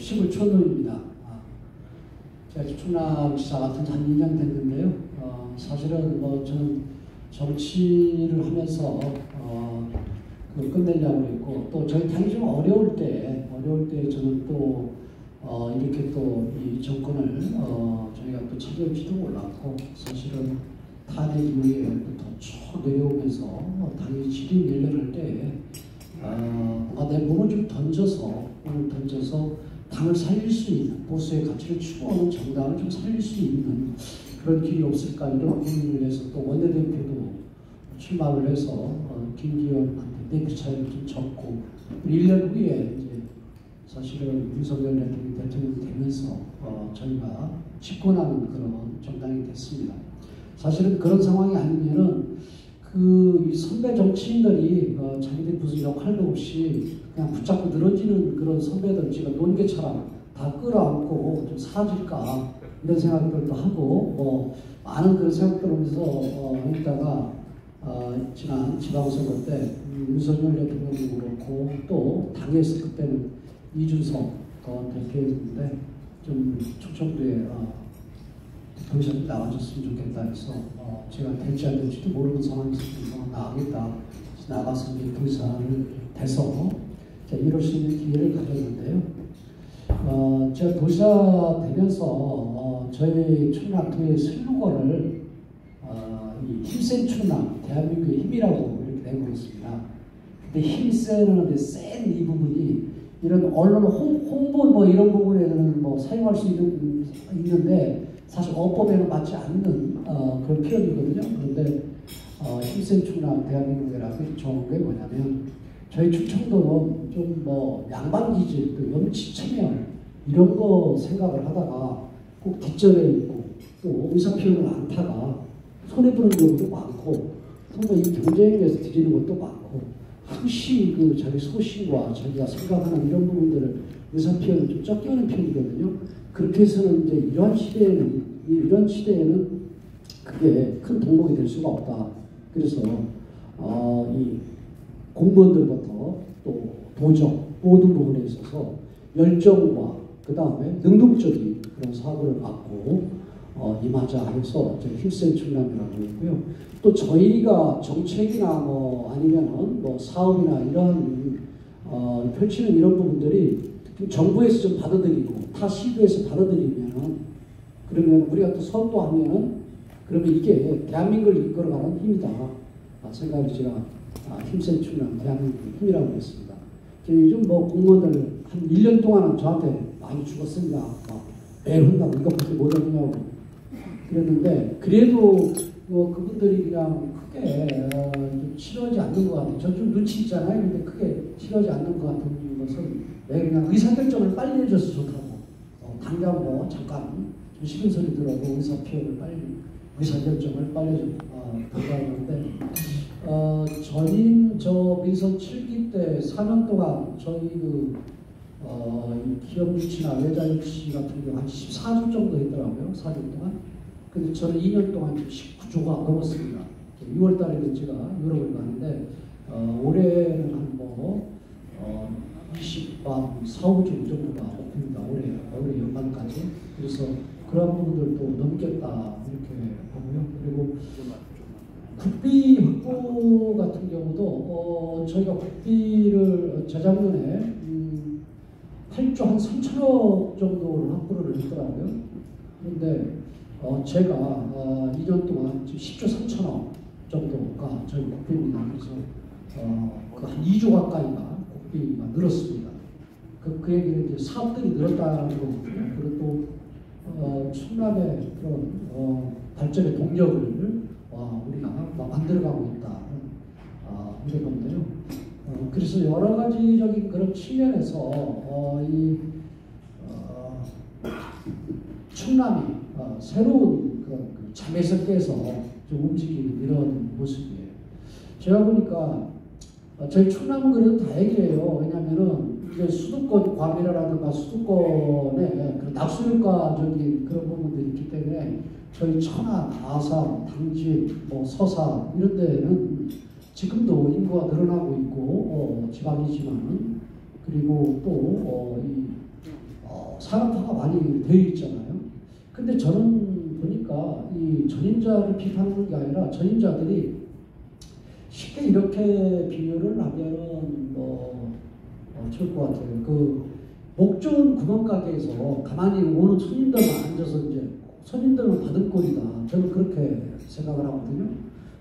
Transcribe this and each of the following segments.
시골 촌놈입니다. 아, 제가 충남 지사 맡은 지한 2년 됐는데요. 어, 사실은 뭐 저는 정치를 하면서 어, 그 끝내려고 했고 또 저희 당이 좀 어려울 때 어려울 때 저는 또 어, 이렇게 또 이 정권을 어, 저희가 또 책임지도 몰랐고 사실은 탄핵 이후에부터 쭉 내려오면서 어, 당이 질이 밀려날 때 어, 뭔가 내 몸을 좀 던져서 던져서 당을 살릴 수 있는 보수의 가치를 추구하는 정당을 좀 살릴 수 있는 그런 길이 없을까 이런 고민을 해서 또 원내대표도 출마를 해서 어, 김기현한테 네크 차이를 좀 적고 1년 후에 이제 사실은 윤석열 대통령이 대통령이 되면서 어, 저희가 집권하는 그런 정당이 됐습니다. 사실은 그런 상황이 아니면은 그 선배 정치인들이 어, 자기들 무슨 역할도 없이 그냥 붙잡고 늘어지는 그런 선배들 지금 논개처럼 다 끌어안고 좀 사라질까 이런 생각들도 하고 뭐 많은 그런 생각들 하면서 어, 있다가 어, 지난 지방선거 때 음, 윤석열 대통령도 그렇고 또 당에서 그때는 이준석 어, 대표였는데 좀 충청도에 어, 대표님 나와줬으면 좋겠다 해서 어, 제가 될지 안 될지도 모르는 상황이 있어서 나가겠다 나가서 이제 도사를 돼서 이럴 수 있는 기회를 가졌는데요. 어, 제가 도사 되면서 어, 저희 충남도의 슬로건을 어, 이 힘센 충남 대한민국의 힘이라고 이렇게 내고 있습니다. 근데 힘센은 센이 부분이 이런 언론 홍, 홍보 뭐 이런 부분에는 뭐 사용할 수 있는, 있는데 사실 어법에는 맞지 않는 어, 그런 표현이거든요. 그런데 어, 힘센 충남 대한민국이라고 좋은 게 뭐냐면 저희 충청도는 좀 뭐 양반 기질, 또 염치 체면 이런 거 생각을 하다가 꼭 뒷전에 있고 또 의사 표현을 안 타가 손해 보는 경우도 많고 정말 이 경쟁에서 드리는 것도 많고 항시 그 자기 소신과 자기가 생각하는 이런 부분들을 의사 표현을 좀 쫓겨는 편이거든요. 그렇게 해서는 이제 이러한 시대에는 이런 시대에는 그게 큰 동목이 될 수가 없다. 그래서 어, 이 공무원들부터 또 도정 모든 부분에 있어서 열정과 그 다음에 능동적인 그런 사고를 갖고 어, 임하자 해서 힘센 충남이라고 했고요. 또 저희가 정책이나 뭐 아니면은 뭐 사업이나 이런 어, 펼치는 이런 부분들이 정부에서 좀 받아들이고 타 시도에서 받아들이면은 그러면 우리가 또 선도하면은 그러면 이게 대한민국을 이끌어가는 힘이다 아, 생각을 제가 아, 힘센 충남 대한민국의 힘이라고 했습니다. 요즘 뭐 공무원들 한 1년 동안은 저한테 많이 죽었습니다. 막 매일 혼나고 이것밖에 못하느냐고 그랬는데 그래도 뭐 그분들이 그냥 크게 어, 싫어하지 않는 것 같아요. 저 좀 눈치 있잖아요. 근데 크게 싫어하지 않는 것 같은 것은 왜 그냥 의사결정을 빨리 해줘서 좋다고 어, 당장 뭐 잠깐 좀 싫은 들어도 의사 표현을 빨리 의사결정을 빨리 어, 들어가는데 어, 전임 저 민선 7기 때 4년 동안 저희 그 어, 기업 유치나 외자 유치 같은 경우 한 14주 정도 했더라고요. 4년 동안. 근데 저는 2년 동안 19조가 넘었습니다. 6월 달에는 제가 유럽을 가는데 어, 올해는 한뭐 어, 20만 4, 5조 정도가 먹힙니다. 올해 올해 연말까지. 그래서 그런 부분들도 넘겠다 이렇게 보고요. 그리고 국비 확보 같은 경우도 어, 저희가 국비를 재작년에 음, 8조 한 3천억 정도를 확보를 했더라고요. 그런데 어, 제가 어, 2년 동안 10조 3천억 정도가 저희 국비입니다. 그래서 어, 그 한 2조 가까이가 늘었습니다. 그, 그 얘기는 이제 사업들이 거거든요. 그리고 또 어, 충남의 그런 어, 발전의 동력을 어, 우리가 만들어가고 있다. 어, 이런 건데요. 어, 그래서 여러 가지적인 그런 측면에서 어, 이 어, 충남이 어, 새로운 그런 그 잠에서 깨서 좀 움직이는 이런 모습이에요. 제가 보니까 어, 저희 충남은 그래도 다행이에요. 왜냐면은 이제 수도권 과밀화라든가 수도권의 그 낙수효과적인 그런 부분들이 있기 때문에 저희 천안, 아산, 당진, 뭐 서산 이런 데는 지금도 인구가 늘어나고 있고 어, 지방이지만은 그리고 또이 어, 산업화가 많이 되어 있잖아요. 근데 저는 보니까 이 전임자를 비판하는 게 아니라 전임자들이 쉽게 이렇게 비교를 하면은 뭐 어, 좋을 것 같아요. 그 목좋은 구멍가게에서 가만히 오는 손님들만 앉아서 이제 손님들만 받은 꼴이다. 저는 그렇게 생각을 하거든요.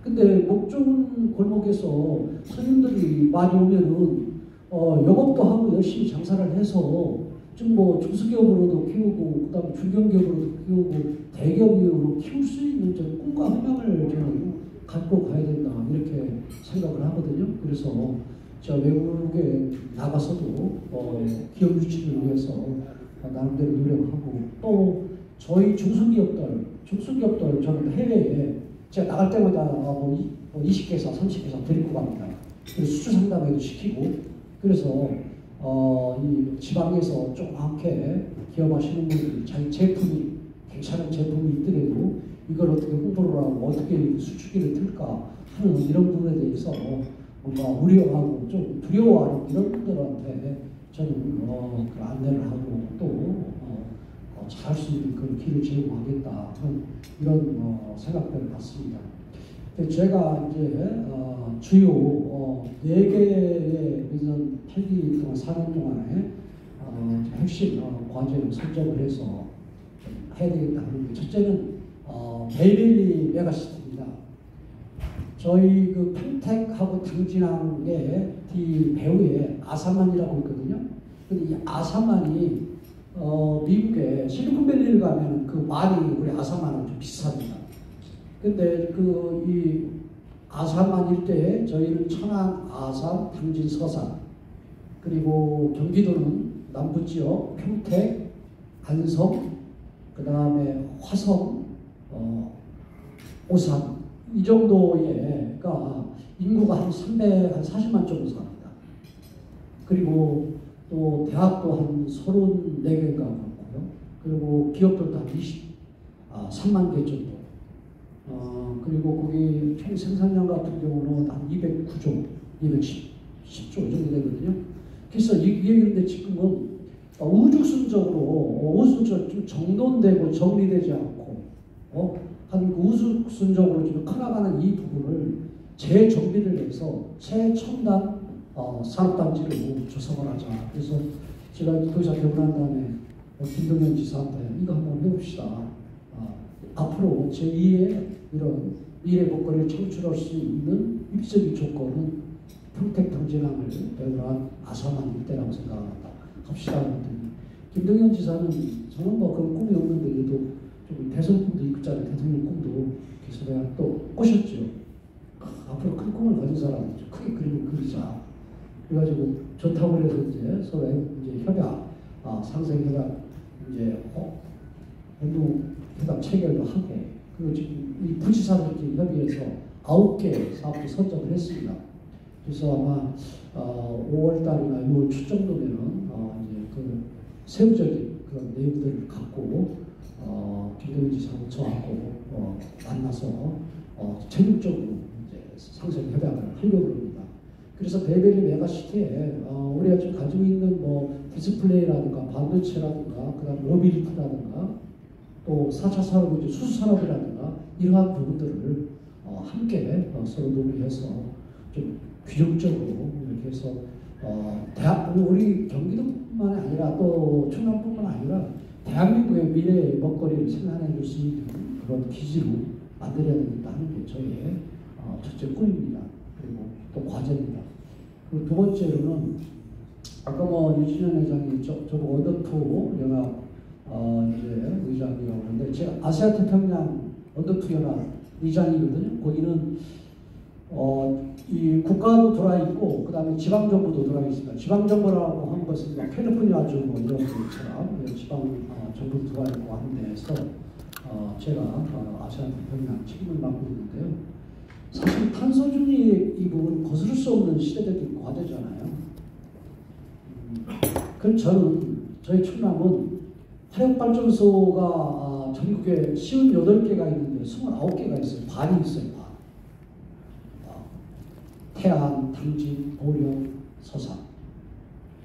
근데 목 좋은 골목에서 손님들이 많이 오면은 어, 영업도 하고 열심히 장사를 해서 좀뭐 중소기업으로도 키우고 그다음에 중견기업으로도 키우고 대기업으로 키울 수 있는 좀 꿈과 희망을 저는 갖고 가야 된다 이렇게 생각을 하거든요. 그래서 저 외국에 나가서도 어, 기업 유치를 위해서 나름대로 노력하고 또 저희 중소기업들 중소기업들 저는 해외에 제가 나갈 때마다 어, 20개사 30개사 데리고 갑니다. 그래서 수출 상담회도 시키고 그래서 어, 이 지방에서 조그맣게 기업하시는 분들이 자기 제품이 괜찮은 제품이 있더라도 이걸 어떻게 홍보를 하고 어떻게 수출기를 틀까 하는 이런 부분에 대해서 뭔가 우려하고 좀 두려워하는 이런 분들한테 저는 어, 그 안내를 하고 또 어, 어, 잘할 수 있는 그런 길을 제공하겠다 이런 어, 생각들을 갖습니다. 제가 이제 어, 주요 어, 네 개의 비전 8기 동안 4년 동안에 어, 핵심 어, 과제를 설정을 해서 해야 되겠다 하는 게 첫째는 어, 베이빌리 메가시티입니다. 저희 그 평택하고 당진항의 뒤 배후에 아사만이라고 있거든요. 근데 이 아사만이 어, 미국의 실리콘밸리를 가면 그 말이 우리 아사만은 좀 비슷합니다. 근데 그 이 아산만 일대에 저희는 천안, 아산, 당진, 서산 그리고 경기도는 남부 지역 평택, 안성, 그 다음에 화성, 어, 오산 이 정도에가 인구가 한 340만 정도 삽니다. 그리고 또 대학도 한 34개가 그렇고요. 그리고 기업들도 한 20, 아, 3만 개 정도. 어, 그리고 거기 총 생산량 같은 경우는 한 209조, 210조 정도 되거든요. 그래서 이, 얘기인데 지금은 우죽순적으로 우죽순 좀 정돈되고 정리되지 않고 어? 한 우죽순적으로 지금 커나가는 이 부분을 재정비를 해서 최첨단 어, 산업단지로 조성을 하자. 그래서 제가 거기서 결혼한 다음에 어, 김동연 지사한테 이거 한번 해봅시다. 어, 앞으로 제2의 이런 미래 먹거리를 창출할 수 있는 입적인 조건은 평택 당진항을 배우한 아사만 일대라고 생각합니다. 합시다. 김동연 지사는 저는 뭐 그런 꿈이 없는데 그래도 좀 대선 꿈도 있잖아요. 대통령 꿈도 내가 또 꼬셨죠. 앞으로 큰 꿈을 가진 사람 크게 그림을 그리자. 그래가지고 좋다고 그래서 이제 서로 이제 협약, 아, 상생 협약 이제 어, 협약 체결도 하게 그리고 지금 이 부지사들끼리 협의해서 아홉 개 사업도 선정을 했습니다. 그래서 아마 어, 5월 달이나 6월 초 정도면은 어, 이제 그 세부적인 그런 내용들을 갖고 어, 지사하고 저하고 어, 만나서 어, 체력적으로 이제 상생 협약을 하려고 합니다. 그래서 베이밸리 메가시티에 어, 우리가 지금 가지고 있는 뭐 디스플레이라든가 반도체라든가 그다음 mobility라든가 또 4차 산업 이제 수소 산업이라든가 이러한 부분들을 어, 함께 어, 서로 논의해서 좀 규정적으로 이렇게 해서 어, 대학 우리 경기도뿐만 아니라 또 충남뿐만 아니라 대한민국의 미래 먹거리를 생산해 줄 수 있는 그런 기지로 만들어야 하는 게 저희의 어, 첫째 꿈입니다. 그리고 또 과제입니다. 그리고 두 번째로는 아까 뭐 유진현 회장이 저, 저 Under2 연합 어, 이제 의장이라고 하는데 제가 아시아 태평양 Under2 연합 의장이거든요. 거기는 어, 이 국가도 들어와 있고 그다음에 지방 정부도 들어와 있습니다. 지방 정부라고 하는 것은 뭐 캘리포니아 주 뭐 이런 것처럼 지방 어, 들어와 있고 하는 데서 어, 제가 어, 아시아 태평양 책임을 맡고 있는데요. 사실 탄소중립 이 부분 거스를 수 없는 시대적인 과제잖아요. 음, 그럼 저는 저희 충남은 화력발전소가 아, 전국에 58개가 있는데 29개가 있어요. 반이 있어요. 반. 아, 태안, 당진, 고령, 서산,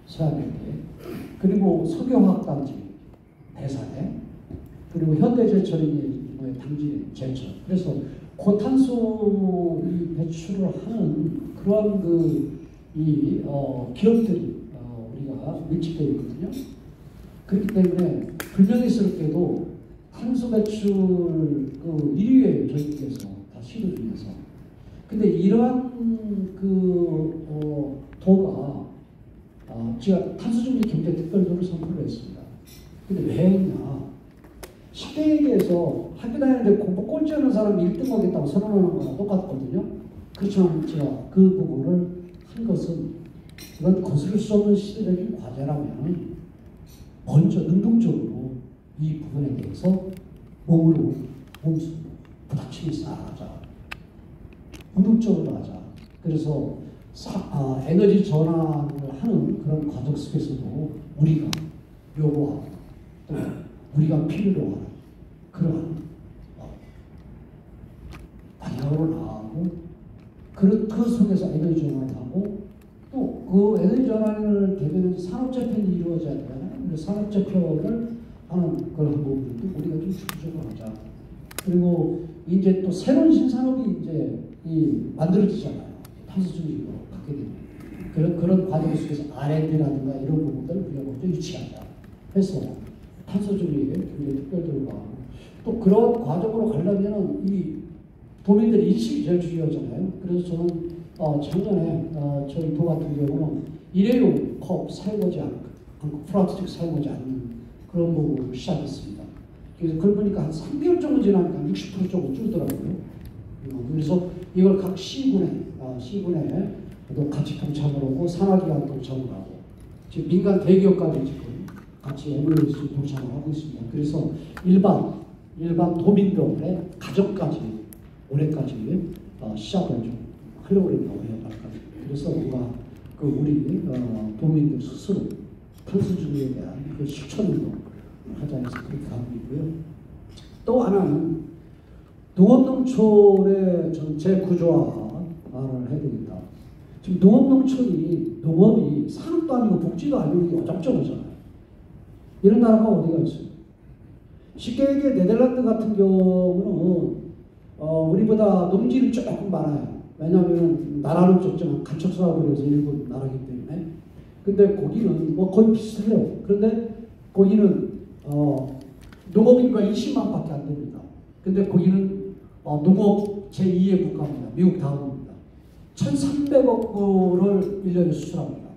서해안에 그리고 석영학단지 대사에 그리고 현대제철이 뭐 당진 제철. 그래서 고탄소 이 배출을 하는 그러한 그 이 어, 기업들이 어, 우리가 밀집되어 있거든요. 그렇기 때문에 불명예스럽게도 탄소 배출 그 1위에 저희께서 다 시도 중에서 근데 이러한 그 어, 도가 어, 제가 탄소중립 경제 특별도를 선포를 했습니다. 근데 왜 했냐? 얘기해서 학교 다니는데 공부 꼴찌 하는 사람이 1등 하겠다고 선언하는 거랑 똑같거든요. 그렇지만 제가 그 부분을 한 것은 이건 거스를 수 없는 시대적인 과제라면 먼저 능동적으로 이 부분에 대해서 몸으로 몸수 부닥치면서 나가자. 능동적으로 하자. 그래서 사, 아, 에너지 전환을 하는 그런 과정 속에서도 우리가 요구하고 또 우리가 필요로 하는 그러한 방향으로 나가고 그, 그 속에서 에너지 전환을 하고 또 그 에너지 전환을 되면 산업재편이 이루어져야 되잖아요. 산업재편을 하는 그런 부분도 우리가 좀 주기적으로 하자. 그리고 이제 또 새로운 신산업이 이제 이 만들어지잖아요. 탄소중립으로 갖게 되면. 그런, 그런 과정 속에서 R&D라든가 이런 부분들을 우리가 먼저 유치하자. 해서 탄소중립에 굉장히 특별도를 가하고 또 그런 과정으로 가려면 이 도민들의 인식이 제일 중요하잖아요. 그래서 저는 어, 작년에 어, 저희 도 같은 경우는 일회용 컵 사용하지 않고 플라스틱 사용하지 않는 그런 부분을 시작했습니다. 그래서 그걸 보니까 한 3개월 정도 지나니까 60% 정도 줄더라고요. 어, 그래서 이걸 각 시군에, 어, 시군에 같이 동참을 하고 산하기관 동참을 하고 지금 민간 대기업까지 지금 같이 MOU 동참을 하고 있습니다. 그래서 일반 일반 도민들의 가정까지 올해까지 어, 시작을 좀 하려고 그랬다고 해요. 그래서 뭔가 그 우리 어, 도민들 스스로 탄소중립에 대한 그 실천도 하자 해서 그렇게 하고 있고요. 또 하나는 농업농촌의 전체 구조화를 해야 되겠다. 지금 농업농촌이 농업이 산업도 아니고 복지도 아니고 어정쩡하잖아요. 이런 나라가 어디가 있어요? 쉽게 얘기해 네덜란드 같은 경우는 어, 우리보다 농지는 조금 많아요. 왜냐하면 나라는 좁지만 간척 사업을 해서 일본 나라기 때문에. 근데 거기는 뭐 거의 비슷해요. 그런데 거기는 어, 농업인구가 20만 밖에 안 됩니다. 근데 거기는 어, 농업 제2의 국가입니다. 미국 다음입니다. 1,300억 불을 1년에 수출합니다.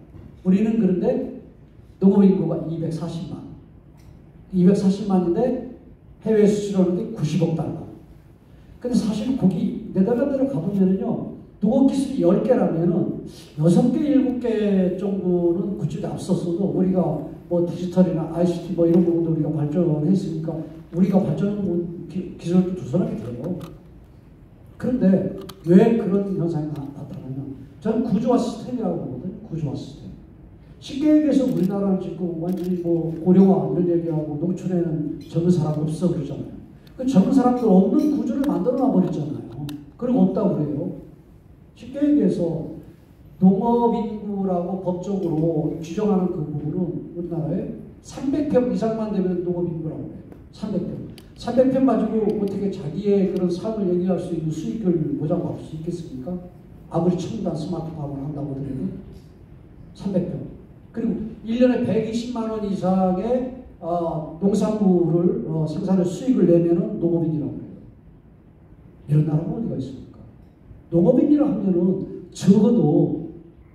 우리는 그런데 농업 인구가 240만. 240만인데 해외 수출하는데 90억 달러. 근데 사실 거기 네덜란드를 가보면은요, 농업 기술이 10개라면은 6개, 7개 정도는 그쪽에 앞섰어도 우리가 뭐 디지털이나 ICT 뭐 이런 부분도 우리가 발전했으니까 우리가 발전 기술도 두서하게 돼요. 그런데 왜 그런 현상이 나, 타나냐 저는 구조화 시스템이라고 보거든요. 구조화 시스템. 쉽게 얘기해서 우리나라는 지금 완전히 뭐 고령화 이런 얘기하고 농촌에는 젊은 사람 없어 그러잖아요. 그 젊은 사람들 없는 구조를 만들어 놔버렸잖아요. 그리고 없다고 그래요. 쉽게 얘기해서 농업인구라고 법적으로 규정하는 그 부분은 우리나라에 300평 이상만 되면 농업인구라고 해요. 300평. 300평 가지고 어떻게 자기의 그런 삶을 영위할 수 있는 수익을 보장받을 수 있겠습니까? 아무리 첨단 스마트팜을 한다고 하더라도 300평. 그리고 1년에 120만 원 이상의 어, 농산물을 어, 생산해 수익을 내면은 농업인이라고 해요. 이런 나라가 어디가 있습니까? 농업인이라 하면은 적어도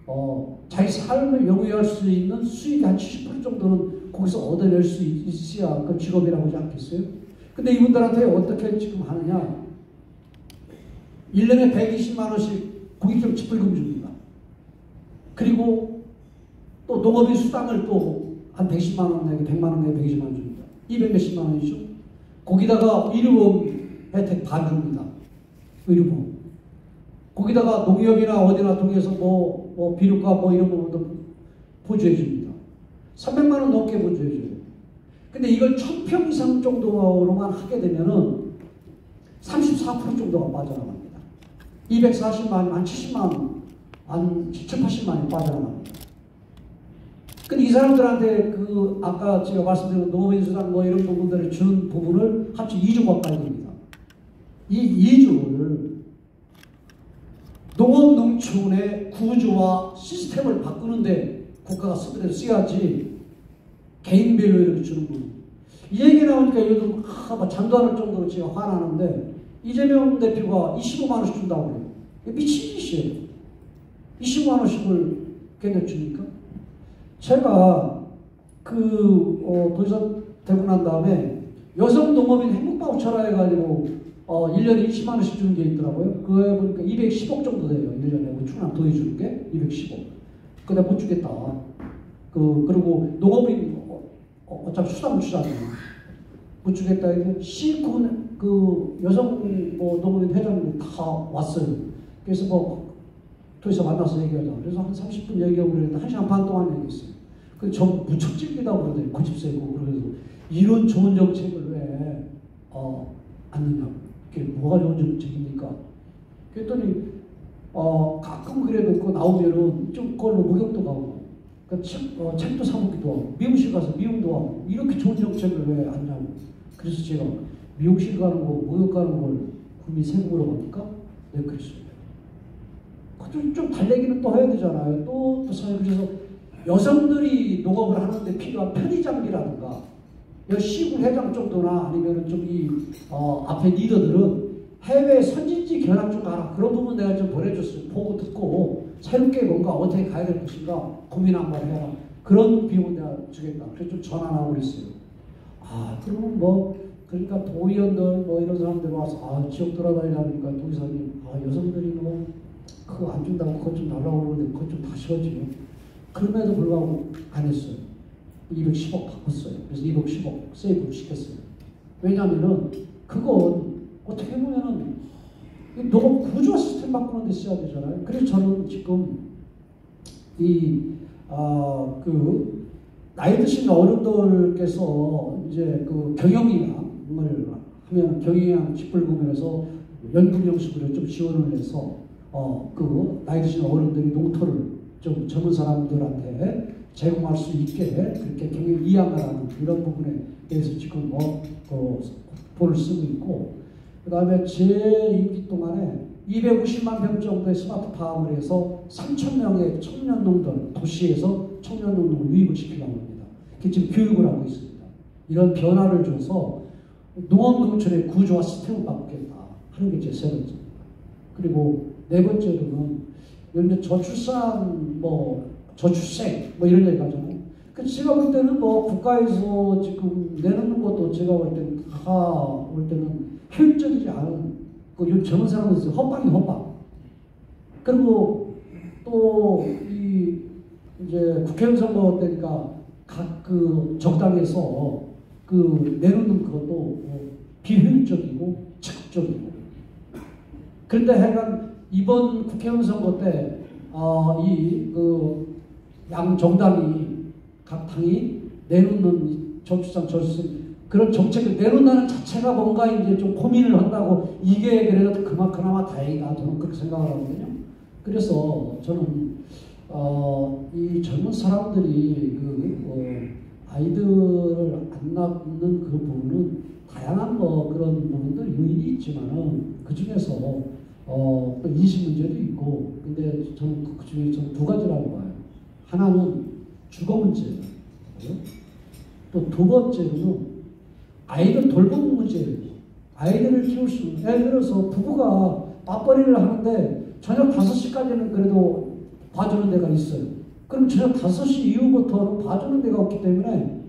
어, 자기 삶을 영위할 수 있는 수익의 한70% 정도는 거기서 얻어낼 수 있어야 그 직업이라고 하지 않겠어요? 근데 이분들한테 어떻게 지금 하느냐? 1년에 120만 원씩 고깃집 직불금 줍니다. 그리고 또 농업인 수당을 또 한 110만 원 내고 100만 원 내고 120만 원 줍니다. 200 몇십만 원이죠. 거기다가 의료보험 혜택 반 줍니다. 의료보험. 거기다가 농협이나 어디나 통해서 뭐, 뭐 비료가 뭐 이런 부분도 보조해 줍니다. 300만 원 넘게 보조해 줘요. 근데 이걸 1000평 이상 정도로만 하게 되면은 34% 정도가 빠져나갑니다. 240만, 한 70만, 한 7, 80만이 빠져나갑니다. 근데 이 사람들한테 그 아까 제가 말씀드린 노벤수당 뭐 이런 부분들을 주는 부분을 합쳐 2조 가까이 됩니다. 이 2조를 농업농촌의 구조와 시스템을 바꾸는데 국가가 쓰더라도 써야지 개인별로 이렇게 주는 분. 이 얘기 나오니까 요즘 아, 잠도 안 정도로 제가 화나는데 이재명 대표가 25만 원씩 준다고 그래요. 미친 짓이에요. 25만 원씩을 걔네 주니까. 제가 그 어, 도지사 되고 난 다음에 여성 농업인 행복바우처라 해가지고 어, 1년에 20만 원씩 주는 게 있더라고요. 그거에 보니까 210억 정도 돼요. 1년에 뭐 충남 도에 주는 게 210억. 근데 못 주겠다. 그 그리고 농업인 어차피 수당 주잖아요. 못 주겠다 시군 그 여성 뭐 농업인 회장님 다 왔어요. 그래서 뭐 도에서 만나서 얘기하자. 그래서 한 30분 얘기하고 그랬는데 한 시간 반 동안 얘기했어요. 그저 무척 찔기다고 그러더니 고집 세고 그래서 이런 좋은 정책을 왜 어, 안느냐고. 그게 뭐가 좋은 정책입니까? 그랬더니 어, 가끔 그래도 그 나오면은 좀 그걸로 목욕도 가고 그 책, 어, 책도 사먹기도 하고 미용실 가서 미용도 하고 이렇게 좋은 정책을 왜 안냐고. 그래서 제가 미용실 가는 거, 목욕 가는 걸 국민 세금으로 갑니까? 네, 그랬어요. 좀, 좀 달래기는 또 해야 되잖아요. 또, 또 사회 그래서 여성들이 농업을 하는데 필요한 편의장비라든가 시군 회장 정도나 아니면 좀이 어, 앞에 리더들은 해외 선진지 견학 좀 가라. 그런 부분 내가 좀 보내줬어요. 보고 듣고 새롭게 뭔가 어떻게 가야 될 것인가 고민 한번 해라. 그런 비용은 내가 주겠다. 그래서 좀 전화하고 그랬어요. 아, 그러면 뭐, 그러니까 도의원들 뭐 이런 사람들 와서 아, 지역 돌아다니다 보니까 도의사님, 아, 여성들이 뭐, 그거 안 준다고 그것 좀 달라고 그러는데 그것 좀 다시 하지. 그럼에도 불구하고 안 했어요. 210억 바꿨어요. 그래서 210억 세이브를 시켰어요. 왜냐하면은 그건 어떻게 보면은 농업 구조 시스템 바꾸는 데 써야 되잖아요. 그래서 저는 지금 이, 아, 그, 나이 드신 어른들께서 이제 그 경영이양을 하면 경영이양 직불금면에서 연금형식으로 좀 지원을 해서 어, 그 나이 드신 어른들이 농토를 좀 젊은 사람들한테 제공할 수 있게 그렇게 경영 이양을 하는 이런 부분에 대해서 지금 뭐, 그, 돈을 쓰고 있고, 그 다음에 제 임기 동안에 250만 평 정도의 스마트 파업을 해서 3천 명의 청년 농들, 도시에서 청년 농동을 유입을 시키려고 합니다. 그 지금 교육을 하고 있습니다. 이런 변화를 줘서 농업 농촌의 구조와 시스템을 바꾸겠다 하는 게 제 세 번째입니다. 그리고 네 번째로는 예를 저출산 뭐 저출생 뭐 이런 얘기 하잖아요. 그 제가 볼 때는 뭐 국가에서 지금 내놓는 것도 제가 볼 때는 다 볼 때는 효율적이지 않은 그 젊은 사람들 헛방이 헛방. 그리고 또 이 이제 국회의원 선거 때니까 각그 정당에서 그 내놓는 것도 뭐 비효율적이고 적극적이고 그런데 하여간 이번 국회의원 선거 때 어, 이그 양 정당이 각 당이 내놓는 저출산 저출산 그런 정책을 내놓는다는 자체가 뭔가 이제 좀 고민을 한다고 이게 그래도 그만큼나마 다행이다 저는 그렇게 생각을 하거든요. 그래서 저는 어, 이 젊은 사람들이 그 어, 아이들을 안 낳는 그 부분은 다양한 뭐 그런 부분들 요인이 있지만은 그 중에서 어, 인식 문제도 있고 근데 저는 그 중에 저는 두 가지라고 봐요. 하나는 주거 문제예요. 또 두 번째로는 아이들 돌보는 문제예요. 아이들을 있는, 예를 들어서 부부가 맞벌이를 하는데 저녁 5시까지는 그래도 봐주는 데가 있어요. 그럼 저녁 5시 이후부터는 봐주는 데가 없기 때문에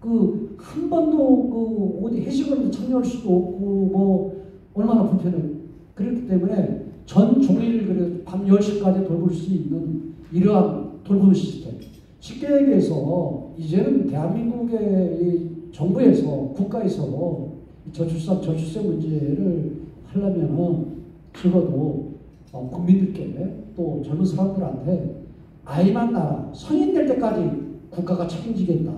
그 한 번도 그 어디 회식을 참여할 수도 없고 뭐 얼마나 불편해요. 그렇기 때문에 전 종일 그래 밤 10시까지 돌볼 수 있는 이러한 돌보는 시스템. 쉽게 얘기해서 이제는 대한민국의 정부에서 국가에서 저출산 저출생 문제를 하려면은 적어도 어, 국민들께 또 젊은 사람들한테 아이만 낳아 성인 될 때까지 국가가 책임지겠다.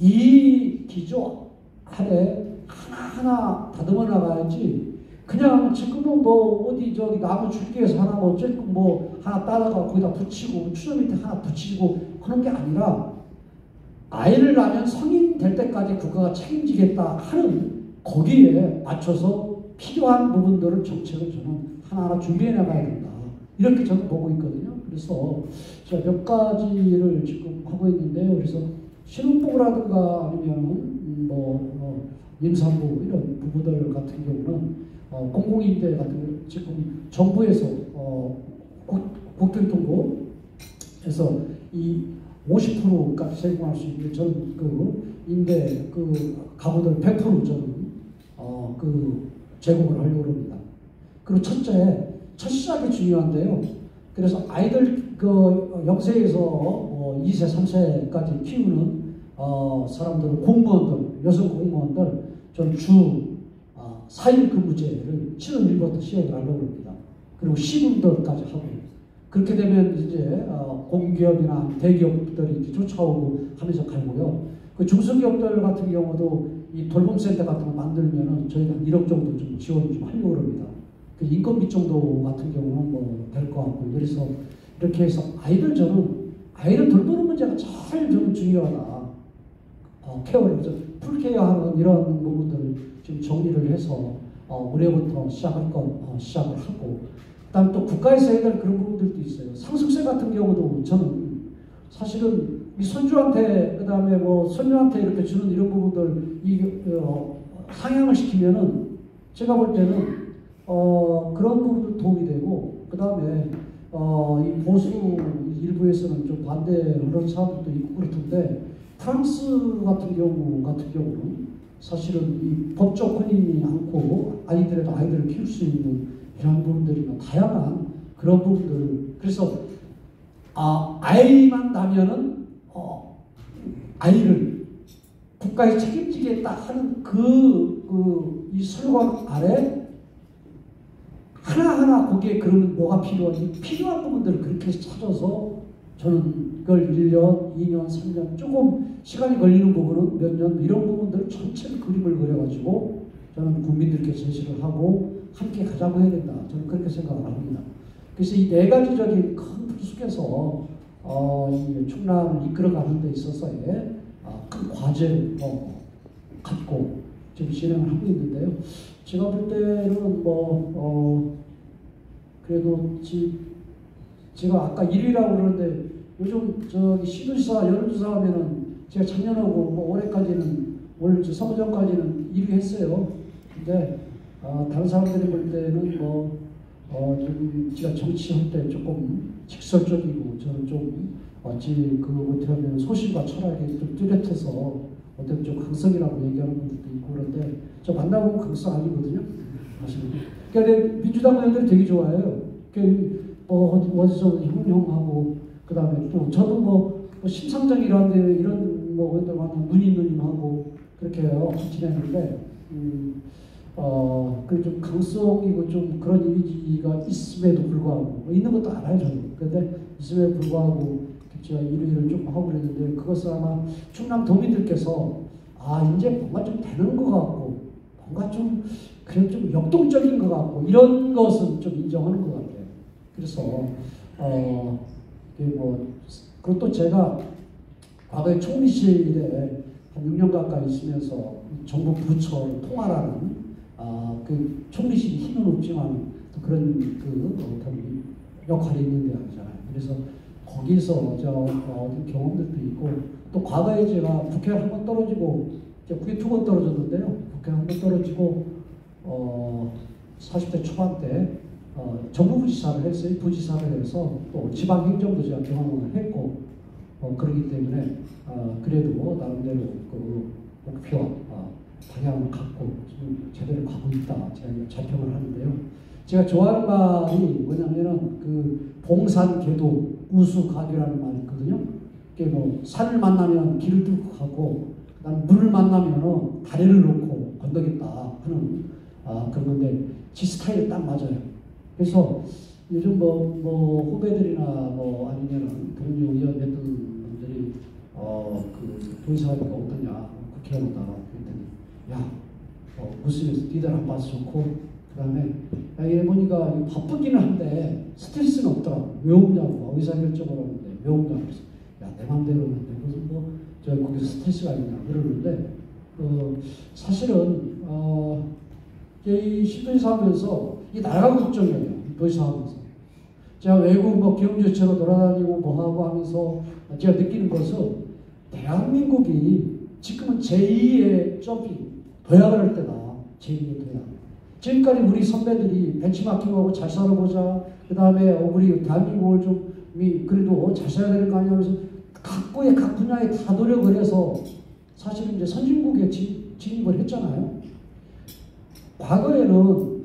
이 기조 아래 하나하나 다듬어 나가야지 그냥 지금은 뭐 어디 저기 나무 줄기에서 하나 뭐 어쨌든 뭐 하나 따다가 거기다 붙이고 추저 밑에 하나 붙이고 하는 게 아니라 아이를 낳으면 성인 될 때까지 국가가 책임지겠다 하는 거기에 맞춰서 필요한 부분들을 정책을 저는 하나하나 준비해 나가야 된다. 이렇게 저는 보고 있거든요. 그래서 제가 몇 가지를 지금 하고 있는데요. 그래서 신혼부부라든가 아니면 뭐 어, 임산부 이런 부부들 같은 경우는 어, 공공임대 같은 경우 지금 정부에서 어, 국토교통부에서 이 50%까지 제공할 수 있는 전그 임대 그 가구들 100% 저는 어, 그 제공을 하려고 합니다. 그리고 첫째 첫 시작이 중요한데요. 그래서 아이들 그 영세에서 어, 2세, 3세까지 키우는 어, 사람들, 공무원들, 여성 공무원들 전주 어, 4일 근무제를 7월 1일부터 시행을 하려고 합니다. 그리고 시군들까지 하고 그렇게 되면 이제 어, 공기업이나 대기업들이 이제 쫓아오고 하면서 갈고요. 그 중소기업들 같은 경우도 이 돌봄센터 같은 거 만들면은 저희가 1억 정도 좀 지원 좀 하려고 합니다. 그 인건비 정도 같은 경우는 뭐 될 것 같고 그래서 이렇게 해서 아이들 저는 아이를 돌보는 문제가 제일 저는 중요하다. 어, 케어를 풀케어하는 이런 부분들을 지금 정리를 해서 어, 올해부터 시작할 건 어, 시작을 하고 그다음 또 국가에서 해야 될 그런 부분들도 있어요. 상속세 같은 경우도 저는 사실은 이 손주한테 그다음에 뭐 손녀한테 이렇게 주는 이런 부분들 이 어, 상향을 시키면은 제가 볼 때는 어, 그런 부분도 도움이 되고, 그 다음에, 어, 이 보수 일부에서는 좀 반대하는 사람들도 있고 그렇던데, 프랑스 같은 경우, 같은 경우는 사실은 이 법적 혼인이 않고 아이들에도 아이들을 키울 수 있는 이런 부분들이나 다양한 그런 부분들을, 그래서, 아, 아이만 나면은, 어, 아이를 국가에 책임지겠다 하는 그, 그, 이 슬로건 아래 하나하나 거기에 그러면 뭐가 필요한지 필요한 부분들을 그렇게 찾아서 저는 그걸 1년, 2년, 3년 조금 시간이 걸리는 부분은 몇 년 이런 부분들을 전체를 그림을 그려가지고 저는 국민들께 제시를 하고 함께 가자고 해야 된다. 저는 그렇게 생각을 합니다. 그래서 이 네 가지적인 큰틀 속에서 어, 이 충남을 이끌어가는 데 있어서의 어, 큰 과제를 어, 갖고 지금 진행을 하고 있는데요. 제가 볼 때는 뭐, 어, 그래도 지, 제가 아까 1위라고 그러는데 요즘 저기 시도지사, 여론조사 하면은 제가 작년하고 뭐 올해까지는 올 서부전까지는 1위 했어요. 근데 어, 다른 사람들이 볼 때는 뭐 어, 좀 제가 정치할 때 조금 직설적이고 저는 좀 어찌 그 어떻게 하면 소신과 철학이 좀 뚜렷해서 어떤 좀 강성이라고 얘기하는 분들도 있고 그런데 저 만나보면 강성 아니거든요. 사실은. 그러니까 민주당 의원들이 되게 좋아해요. 뭐 원서 형형하고 그 다음에 또 저도 뭐, 뭐 심상정이라는데 이런 뭐 누님 누님하고 그렇게 해요. 지내는데 음, 어, 그좀 강성이고 좀 그런 이미지가 있음에도 불구하고 뭐 있는 것도 알아요 저는. 근데 있음에도 불구하고 제가 일을 좀 하고 그랬는데 그것을 아마 충남 도민들께서 아 이제 뭔가 좀 되는 것 같고 뭔가 좀 그냥 좀 역동적인 것 같고 이런 것은 좀 인정하는 것 같아요. 그래서 어뭐 그것도 제가 과거에 총리실에 한 6년 가까이 있으면서 정부 부처를 통화라는 아, 그 총리실이 힘은 없지만 그런 그 어떤 역할이 있는 데 아니잖아요. 그래서 거기서 저 어, 경험들도 있고 또 과거에 제가 국회 한 번 떨어지고 국회 두 번 떨어졌는데요. 국회 한 번 떨어지고 어 40대 초반 때 어, 정부 부지사를 했어요. 부지사를 해서 또 지방 행정도 제가 경험을 했고 어, 그러기 때문에 어, 그래도 나름대로 그 목표 어, 방향을 갖고 지금 제대로 가고 있다 제가 자평을 하는데요. 제가 좋아하는 말이 뭐냐면은 그 봉산계도 우수 가교라는 말이 있거든요. 그게 뭐 산을 만나면 길을 뚫고 가고 그다음 물을 만나면 다리를 놓고 건너겠다 하는 아, 그런 건데 지 스타일이 딱 맞아요. 그래서 요즘 뭐, 뭐 후배들이나 뭐 아니면은 동료 의원 했던 분들이 어그 동사하니까 어떠냐 국회의원 나가 그랬더니 야 어, 무슬에서 니들 안 봐서 좋고 그 다음에 얘보니까 바쁘기는 한데 스트레스는 없더라고. 왜 없냐고. 의사결정을 하는데 왜 없냐고. 그래서 야, 내 마음대로는 무슨 뭐저 거기서 스트레스가 있냐 그러는데 어, 사실은 어, 이 시도에서 하면서 이 나라가 걱정이에요. 도시사 하면서. 제가 외국 뭐 경주처럼 돌아다니고 뭐 하고 하면서 제가 느끼는 것은 대한민국이 지금은 제2의 점이 도약을 할 때다. 제2의 도약. 지금까지 우리 선배들이 벤치마킹하고 잘 살아보자. 그 다음에 우리 대한민국을 좀 그래도 잘 살아야 되는 거 아니야 하면서 각국의 각 분야에 다 노력을 해서 사실은 이제 선진국에 진입을 했잖아요. 과거에는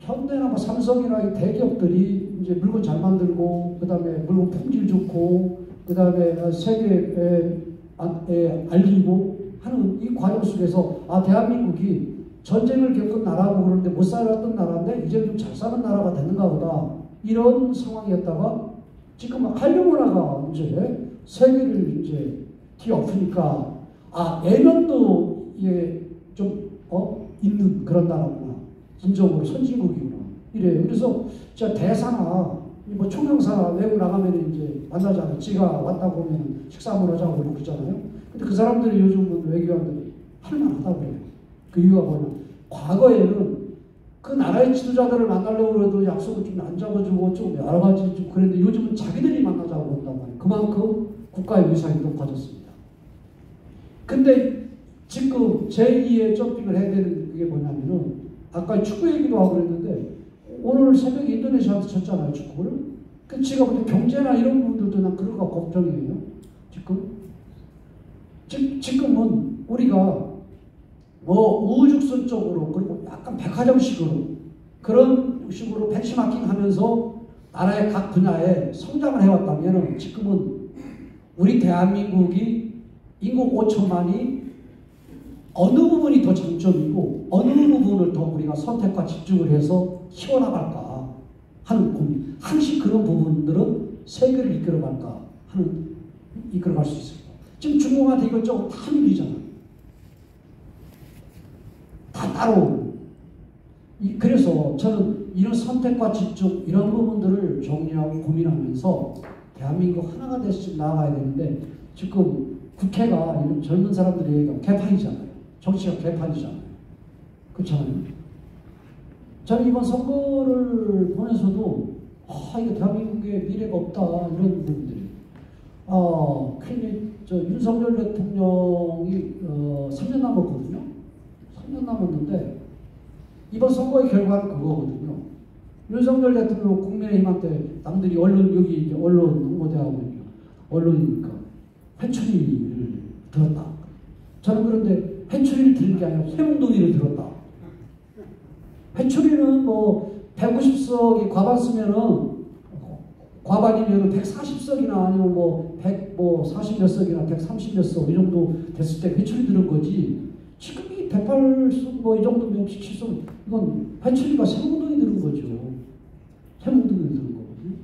현대나 뭐 삼성이나 이 대기업들이 이제 물건 잘 만들고 그다음에 물건 품질 좋고 그다음에 세계에 알리고 하는 이 과정 속에서 아 대한민국이 전쟁을 겪은 나라고 그러는데 못 살았던 나라인데 이제 좀 잘 사는 나라가 되는가 보다 이런 상황이었다가 지금 한류문화가 이제 세계를 이제 뒤엎으니까 아 내면도 좀 어? 있는 그런 나라구나 진정으로 선진국이구나 이래요. 그래서 저 대사나 뭐 총영사 외국 나가면 이제 만나잖아요. 지가 왔다 보면 식사 한번 하자고 그러잖아요. 근데 그 사람들이 요즘은 외교관들이 할만하다고 해요. 그 이유가 뭐냐. 과거에는 그 나라의 지도자들을 만나려고 해도 약속을 좀 안 잡아주고 좀 여러 가지 좀 그랬는데 요즘은 자기들이 만나자고 한단 말이에요. 그만큼 국가의 위상이 높아졌습니다. 근데 지금 제2의 점핑을 해야 되는 게 뭐냐면은 아까 축구 얘기도 하고 그랬는데 오늘 새벽에 인도네시아한테 쳤잖아요 축구를. 그 제가 볼 경제나 이런 부분들도 난거 걱정이에요. 지금 지, 지금은 우리가 뭐 우후죽순 쪽으로 그리고 약간 백화점식으로 그런 식으로 벤치마킹 하면서 나라의 각 분야에 성장을 해왔다면 지금은 우리 대한민국이 인구 5천만이 어느 부분이 더 장점이고 어느 부분을 더 우리가 선택과 집중을 해서 키워나갈까 하는 고민. 항시 그런 부분들은 세계를 이끌어갈까 하는 이끌어갈 수 있습니다. 지금 중국한테 이것저것 다 밀리잖아요. 다 따로. 그래서 저는 이런 선택과 집중 이런 부분들을 정리하고 고민하면서 대한민국 하나가 돼서 나아가야 되는데 지금 국회가 이런 젊은 들들이 개판이잖아요. 정치가 개판이잖아요. 그렇잖아요. 저는 이번 선거를 보면서도 아 이거 대한민국에 미래가 없다 이런 부분들이 아 괜히 저 윤석열 대통령이 어, 3년 남았거든요. 3년 남았는데 이번 선거의 결과는 그거거든요. 윤석열 대통령 국민의힘한테 남들이 언론 여기 언론 홍보대하고 언론이니까 회초리를 들었다. 저는 그런데 회초리를 들은 게 아니라 쇠몽둥이를 들었다. 회초리는 뭐 150석이 과반 쓰면은 과반이면 140석이나 아니면 뭐 100, 뭐 40몇 석이나 130몇 석이 정도 됐을 때 회초리 들은 거지. 지금 이 108석 뭐 이 정도면 17석 이건 회초리가 쇠몽둥이 들은 거죠. 쇠몽둥이 들은 거거든요.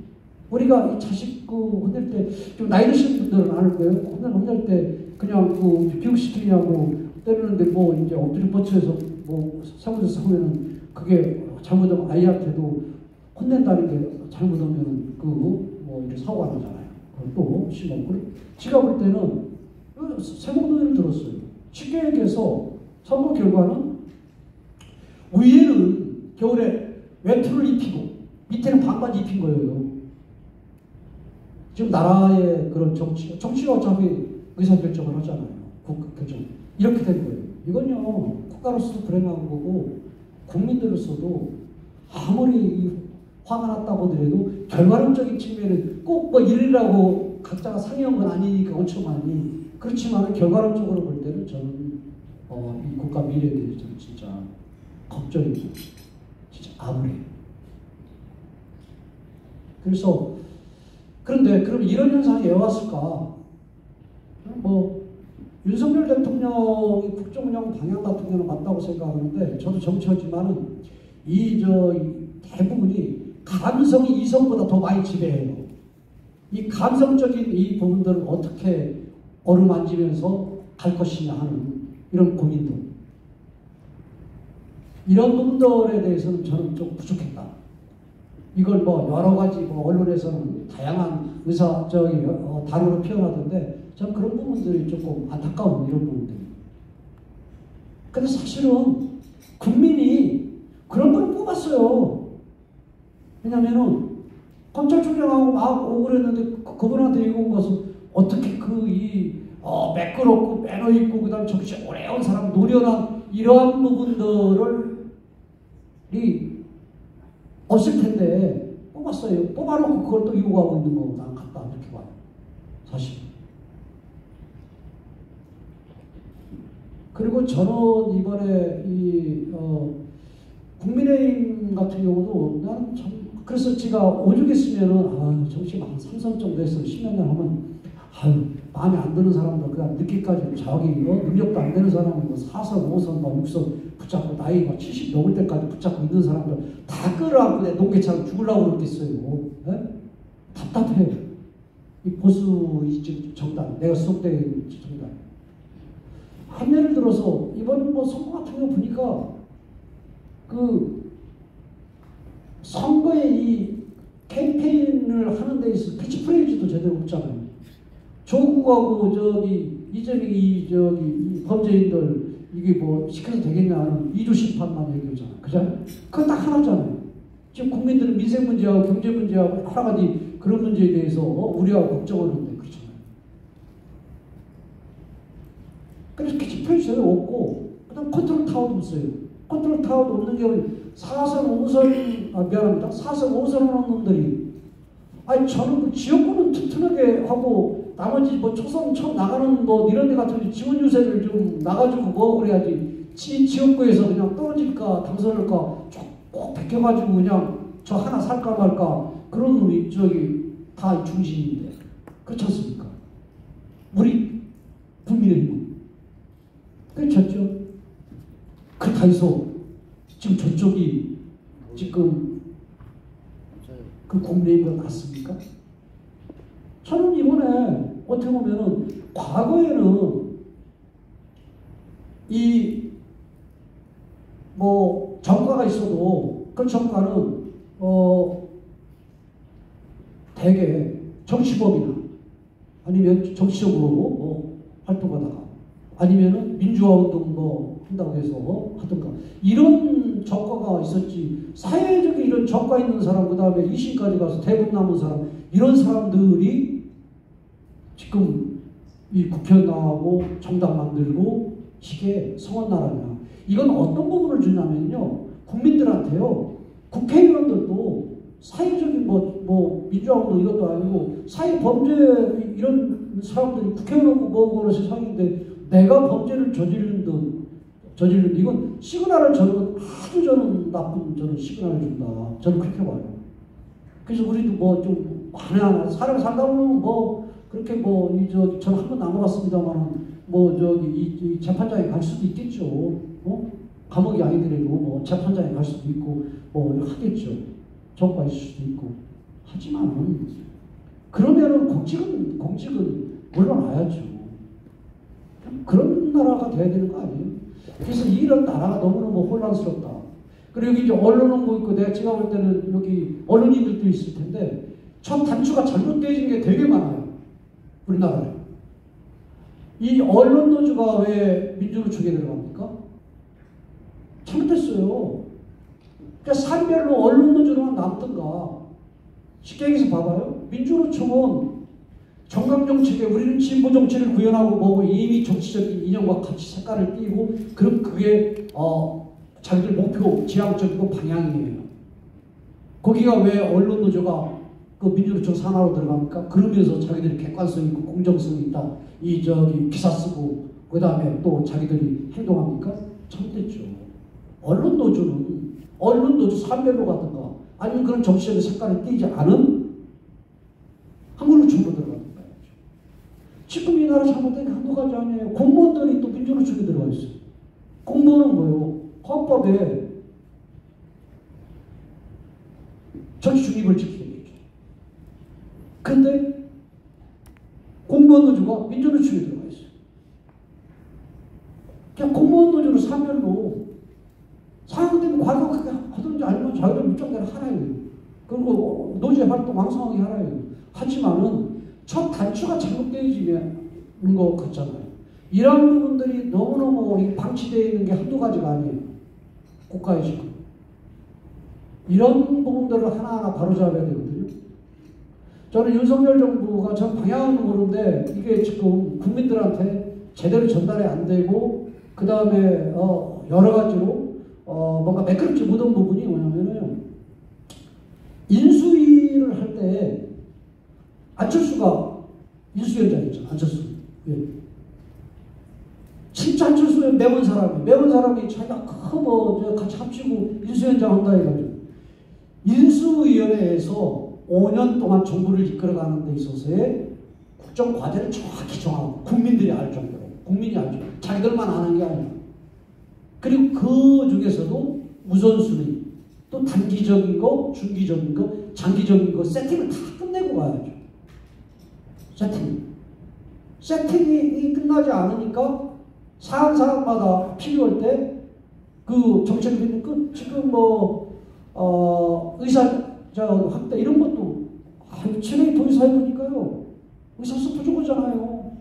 우리가 이 자식 그 혼낼 때 좀 나이 드신 분들은 아는 거예요. 혼낼, 혼낼 때 그냥 그 교육시키냐고 때리는데 뭐 이제 엎드려 뻗쳐서 뭐 사무실에서 하면은 그게 잘못하면 아이한테도 혼낸다는 게 잘못하면 그뭐 이렇게 사고가 나잖아요. 그 또 심하고 그래. 지가 볼 때는 세목노예를 들었어요. 쉽게 얘기해서 선거 결과는 위에는 겨울에 외투를 입히고 밑에는 반바지 입힌 거예요. 지금 나라의 그런 정치, 정치가 어차피 의사결정을 하잖아요. 국가결정. 이렇게 된 거예요. 이건요, 국가로서도 불행한 거고, 국민들로서도 아무리 화가 났다고 하더라도 결과론적인 측면은 꼭뭐 이러라고 각자가 상의한 건 아니니까 엄청 많이. 그렇지만 결과론적으로 볼 때는 저는 어, 이 국가 미래에 대해서 진짜 걱정이고, 진짜 아무래요. 그래서 그런데 그럼 이런 현상이 왜 왔을까? 뭐 윤석열 대통령의 국정 운영 방향 같은 경우는 맞다고 생각하는데 저도 정치하지만은 이 저 대부분이 감성이 이성보다 더 많이 지배해요. 이 감성적인 이 부분들을 어떻게 어루만지면서 갈 것이냐 하는 이런 고민도 이런 부분들에 대해서는 저는 좀 부족했다. 이걸 뭐 여러 가지 뭐 언론에서는 다양한 의사 저기 어, 단어로 표현하던데 전 그런 부분들이 조금 안타까운 이런 부분들. 근데 사실은 국민이 그런 걸 뽑았어요. 왜냐면은 검찰 총장하고 막 오고 그랬는데 그- 그분한테 온 것은 어떻게 그 이 어, 매끄럽고 매너 있고 그다음 정치 오래 온 사람 노련한 이러한 부분들을 이 없을 텐데 뽑았어요. 뽑아놓고 그걸 또 요구하고 있는 거고 난 같다 이렇게 봐요. 사실. 그리고 저는 이번에 이 어, 국민의힘 같은 경우도 나는 참 그래서 제가 오죽했으면은 아 정치 한 3선 정도 했으면 10년 년 하면 아유 마음에 안 드는 사람도 그냥 늦게까지 자기 어, 능력도 안 되는 사람은 뭐 4선, 5선, 뭐 6선 붙잡고 나이 뭐70 넘을 때까지 붙잡고 있는 사람들 다 끌어안고 내 농개처럼 죽으려고 그랬겠어요. 예? 답답해요. 이 보수 이 정당, 내가 수석대 정당. 한 예를 들어서 이번 뭐 선거 같은 거 보니까 그 선거에 이 캠페인을 하는 데 있어서 캐치프레이즈도 제대로 없잖아요. 조국하고 저기 이재명이 저기 이 범죄인들 이게 뭐 시켜도 되겠냐는 이주 심판만 얘기하잖아. 그죠? 그건 딱 하나잖아요. 지금 국민들은 민생 문제하고 경제 문제하고 여러 가지 그런 문제에 대해서 우려하고 걱정하는데 그렇잖아요. 그래서 캐치프레이즈가 없고 그다음 컨트롤 타워도 없어요. 컨트롤 타워도 없는 게 4선, 5선, 아, 미안합니다. 4선, 5선 하는 놈들이 아니 저는 그 지역구는 튼튼하게 하고 나머지 뭐 초선 처음 나가는 뭐 이런 데 같은 데 지원 유세를 좀 나가지고 뭐 그래야지 지, 지역구에서 그냥 떨어질까 당선할까 꼭 베껴가지고 그냥 저 하나 살까 말까 그런 놈이 저기 다 중심인데 그렇지 않습니까? 우리 국민의힘은 그렇죠? 해서 지금 저쪽이 지금 그 국민의힘과 같습니까? 저는 이번에 어떻게 보면은 과거에는 이 뭐 정가가 있어도 그 정가는 어 대개 정치범이나 아니면 정치적으로 뭐 활동하다가 아니면은 민주화 운동 뭐 한다고 해서 하든가. 이런 적과가 있었지. 사회적인 이런 적과 있는 사람 그 다음에 이신까지 가서 대북 남은 사람 이런 사람들이 지금 이 국회 나오고 정당 만들고 이게 성원 나라냐. 이건 어떤 부분을 주냐면요. 국민들한테요. 국회의원들도 사회적인 뭐, 뭐 민주화 운동 이것도 아니고 사회 범죄 이런 사람들이 국회의원하고 뭐고 세상인데 내가 범죄를 저지르는 듯 저지르는 이건 시그널을 저는 아주 저는 나쁜 저는 시그널을 준다. 저는 그렇게 봐요. 그래서 우리도 뭐좀 하나 사람 살다 보면 뭐 그렇게 뭐 이저 저는 한번 남아봤습니다만은 뭐 저기 이, 이, 재판장에 갈 수도 있겠죠. 어? 감옥이 아니더라도 뭐 재판장에 갈 수도 있고 뭐 하겠죠. 정과 있을 수도 있고 하지만은 그러면은 공직은 공직은 물러나야죠. 그런 나라가 돼야 되는 거 아니에요? 그래서 이런 나라가 너무너무 혼란스럽다. 그리고 여기 이제 언론은 뭐 있고 내가 제가 볼 때는 여기 언론인들도 있을 텐데 첫 단추가 잘못되어진 게 되게 많아요. 우리나라에. 이 언론 노조가 왜 민주노총에 들어갑니까? 잘못됐어요. 그러니까 산별로 언론 노조로만 남든가. 쉽게 얘기해서 봐봐요. 민주노총은 정강 정책에 우리는 진보 정치를 구현하고 뭐고 이미 정치적인 이념과 같이 색깔을 띠고 그럼 그게 어 자기들 목표 지향적이고 방향이에요. 거기가 왜 언론 노조가 그 민주노총 산하로 들어갑니까? 그러면서 자기들이 객관성 있고 공정성 있다. 이 저기 기사 쓰고 그 다음에 또 자기들이 행동합니까? 잘못됐죠. 언론 노조는 언론 노조 산별로 가든가 아니면 그런 정치적인 색깔을 띠지 않은 들어가. 지금 이 나라 잘못된 게 한두 가지 아니에요. 공무원들이 또 민주노총에 들어가 있어요. 공무원은 뭐요? 헌법에 정치 중립을 지키게 되죠. 근데 공무원 노조가 민주노총에 들어가 있어요. 그냥 공무원 노조를 사면로 상황 때문에 과거 크게 하든지 아니면 자기들 입장대로 하라요. 그리고 노제 활동 왕성하게 하라요. 하지만은 첫 단추가 잘못되어지는 것 같잖아요. 이런 부분들이 너무너무 방치되어 있는 게 한두 가지가 아니에요. 국가의 지금. 이런 부분들을 하나하나 바로잡아야 되거든요. 저는 윤석열 정부가 전 방향은 모르는데 이게 지금 국민들한테 제대로 전달이 안 되고 그 다음에 어 여러 가지로 어 뭔가 매끄럽지 못한 부분이 뭐냐면은 인수위를 할 때 안철수가 인수위원장이었죠. 안철수. 예. 진짜 안철수의 매운 사람이 매운 사람이 자기가 커버 같이 합치고 인수위원장 한다 해가지고 인수위원회에서 5년 동안 정부를 이끌어가는 데 있어서의 국정 과제를 정확히 정하고 국민들이 알 정도로 국민이 알죠. 자기들만 아는 게 아니라 그리고 그 중에서도 우선순위 또 단기적인 거, 중기적인 거, 장기적인 거 세팅을 다 끝내고 가야죠. 세팅. 세팅이 끝나지 않으니까 사안 사안마다 필요할 때 그 정책이 끝 지금 뭐 어, 의사 자 확대 이런 것도 아유 진행이 도의사 해 보니까요 의사 수 부족하잖아요.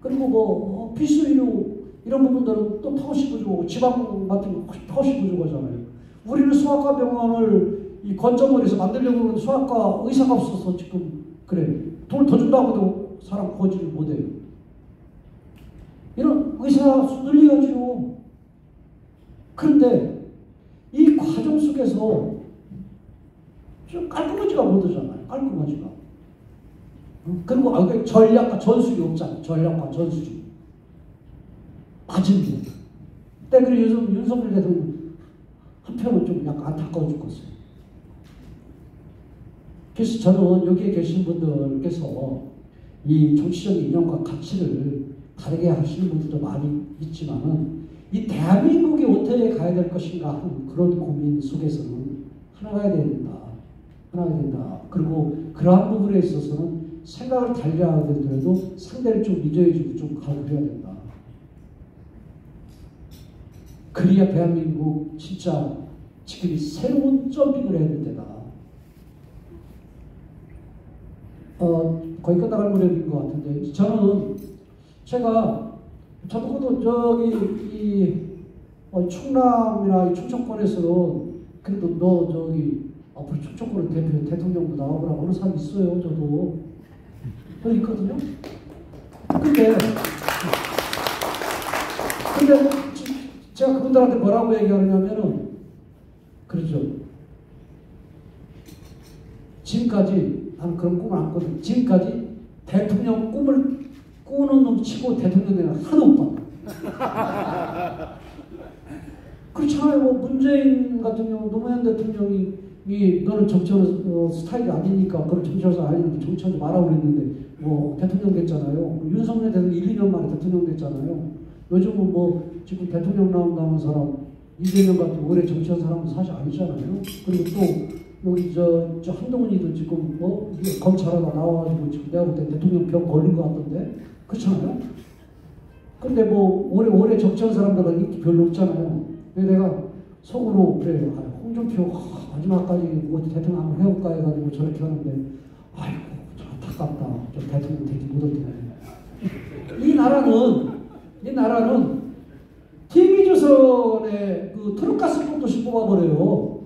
그리고 뭐 어, 필수 의료 이런 부분들은 또 턱없이 부족하고 지방 같은 거 턱없이 부족하잖아요. 우리는 소아과 병원을 이 건점을 해서 만들려고 하는데 소아과 의사가 없어서 지금 그래 돈을 더 준다고 해도 사람 구하지를 못해요. 이런 의사 수 늘려야죠. 그런데 이 과정 속에서 좀 깔끔하지가 못하잖아요. 깔끔하지가. 그리고 아, 전략과 전술이 없잖아요. 전략과 전술이. 맞습니다. 근데 그래 윤석, 윤석열 대통령 한편은 좀 약간 안타까워 죽겠어요. 그래서 저는 여기에 계신 분들께서 이 정치적인 이념과 가치를 다르게 하시는 분들도 많이 있지만은 이 대한민국이 어떻게 가야 될 것인가 하는 그런 고민 속에서는 하나 가야 된다. 하나 가야 된다. 그리고 그러한 부분에 있어서는 생각을 달리 하더라도 상대를 좀 믿어주고 좀 가르쳐야 된다. 그래야 대한민국 진짜 지금 새로운 점핑을 해야 될 때다. 어, 거의 끝나갈 무렵인 것 같은데 저는 제가 저도 저기 이 어, 충남이나 이 충청권에서는 그래도 너 저기 앞으로 충청권 대표 대통령도 나오라고 하는 사람 있어요. 저도 저 있거든요. 근데 근데 제가 그분들한테 뭐라고 얘기하냐면은 그렇죠. 지금까지 나는 그런 꿈을 안 꿨거든. 지금까지 대통령 꿈을 꾸는 놈 치고 대통령 되는 하나도 못 봤다. 그렇잖아요. 뭐 문재인 같은 경우 노무현 대통령이 이 너는 정치원 어, 스타일이 아니니까 그런 정치원서 아니는데 정치하지 말라고 그랬는데 뭐 대통령 됐잖아요. 뭐 윤석열 대통령 1, 2년 만에 대통령 됐잖아요. 요즘은 뭐 지금 대통령 나온다는 사람 이재명 같은 오래 정치한 사람은 사실 아니잖아요. 그리고 또 여기 저, 저 한동훈이도 지금 뭐 검찰하다 나와가지고 지금 내가 볼때 대통령 병 걸린 것 같던데 그렇잖아요. 근데 뭐 오래 오래 정치한 사람들은 인기 별로 없잖아요. 그래서 내가 속으로 그래 아, 홍준표 아, 마지막까지 뭐 대통령 한번 해볼까 해가지고 저렇게 하는데 아이고 안타깝다. 좀 대통령 되지 못했네. 이 나라는 이 나라는 TV조선의 그 트럭가스 뽕도씩 뽑아버려요.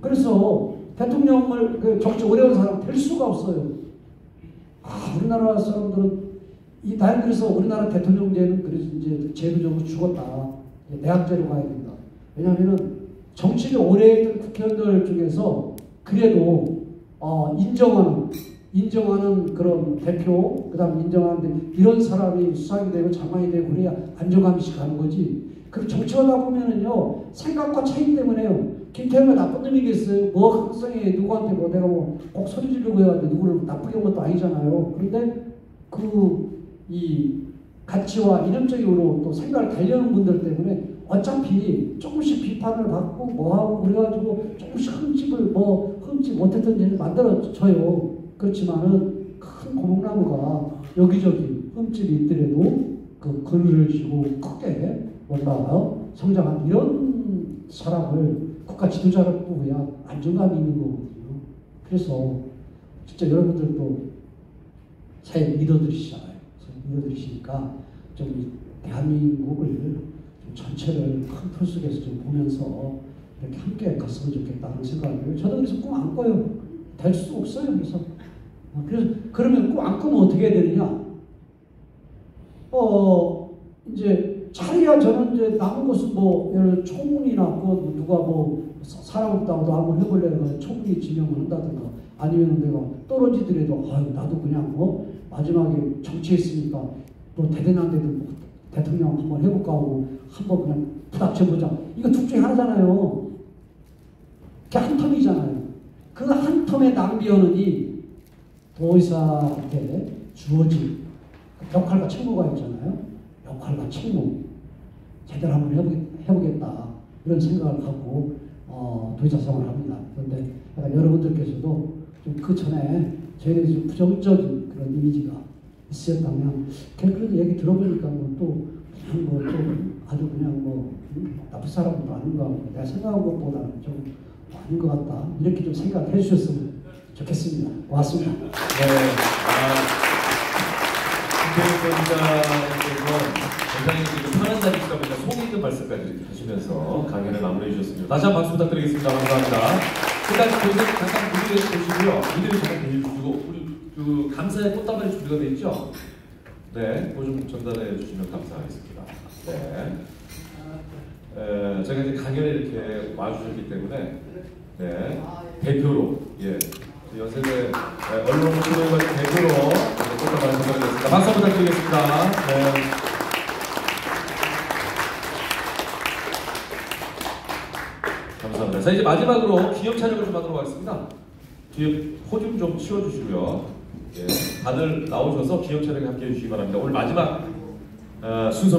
그래서 대통령을 그 정치 오래 한 사람 될 수가 없어요. 아, 우리나라 사람들은 이난 그래서 우리나라 대통령제는 그래서 이제 제도적으로 죽었다. 대학제로 가야 된다. 왜냐하면은 정치를 오래 했던 국회의원들 중에서 그래도 어, 인정하는 인정하는 그런 대표, 그 다음 인정하는 이런 사람이 수상이 되고 장관이 되고 그래야 안정감이 가는 거지. 그 정치하다 보면은요, 생각과 차이 때문에요. 김태형이 나쁜 놈이겠어요. 뭐 학생이 누구한테 뭐 내가 뭐 꼭 소리 지르고 해가지고 누구를 나쁘게 한 것도 아니잖아요. 그런데 그 이 가치와 이념적으로 또 생각을 달려는 분들 때문에 어차피 조금씩 비판을 받고 뭐하고 그래가지고 조금씩 흠집을 뭐 흠집 못했던 일을 만들어줘요. 그렇지만은 큰 고목나무가 여기저기 흠집이 있더라도 그 그늘을 지고 크게 뭔가 성장한 이런 사람을 국가 지도자로 뽑아야 안정감이 있는 거거든요. 그래서 진짜 여러분들도 새 리더들이시잖아요. 새 리더들이시니까 좀이 대한민국을 좀 전체를 큰 틀 속에서 좀 보면서 이렇게 함께 갔으면 좋겠다 하는 생각을. 저도 그래서 꿈 안 꿔요. 될 수 없어요. 그래서 어, 그래서 그러면 꿈 안 꾸면 어떻게 해야 되느냐? 어 이제 자리야 저는 이제 남은 것은 뭐 예를 들어 총무이나 뭐 누가 뭐 없다고도 한번 해보려면 총무이 지명을 한다든가 아니면 내가 떨어지더라도 아유 나도 그냥 뭐 마지막에 정치했으니까 또 대단한 데도 뭐 대통령 한번 해볼까 하고 한번 그냥 부닥쳐보자. 이거 둘 중에 하나잖아요. 그게 한 텀이잖아요. 그 한 텀의 낭비하느니 도의사한테 주어진 역할과 책무가 있잖아요. 역할과 책무 제대로 한번 해보겠, 해보겠 다 이런 생각을 갖고 어, 도의사 생활을 합니다. 그런데 약간 여러분들께서도 좀 그 전에 저희들이 좀 부정적인 그런 이미지가 있었다면 그런 얘기 들어보니까 뭐또 그냥 뭐또 아주 그냥 뭐 음, 나쁜 사람도 아닌 것 같고 내가 생각한 것보다는 좀 아닌 것 같다 이렇게 좀 생각해 주셨으면 좋겠습니다. 고맙습니다. 네. 아, 김태훈 선장님께서 굉장히 지금 편한 자리시다 보니까 속에 있는 하시면서 강연을 마무리해 주셨습니다. 다시 한 번 박수 부탁드리겠습니다. 감사합니다. 일단 거기서 잠깐 무대에 보시고요. 무대를 잠깐 대주시고 우리 그 감사의 꽃다발이 준비가 되어 있죠? 네, 그거 좀 전달해 주시면 감사하겠습니다. 네. 에, 제가 이제 강연에 이렇게 와주셨기 때문에 네, 대표로 예, 연세대 에, 언론 프로그램 대표로 꽃다발 전달드리겠습니다. 박수 부탁드리겠습니다. 네. 감사합니다. 자 이제 마지막으로 기념 촬영을 좀 하도록 하겠습니다. 뒤에 포좀 좀 치워주시고요. 예, 다들 나오셔서 기념 촬영에 함께해 주시기 바랍니다. 오늘 마지막 어, 순서.